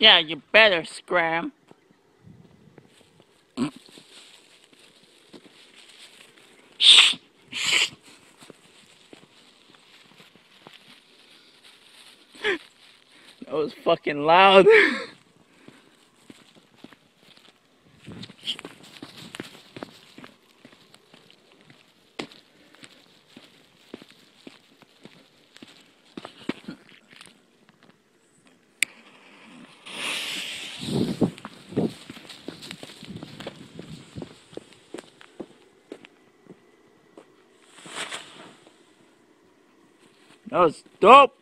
Yeah, you better scram. That was fucking loud. That was dope.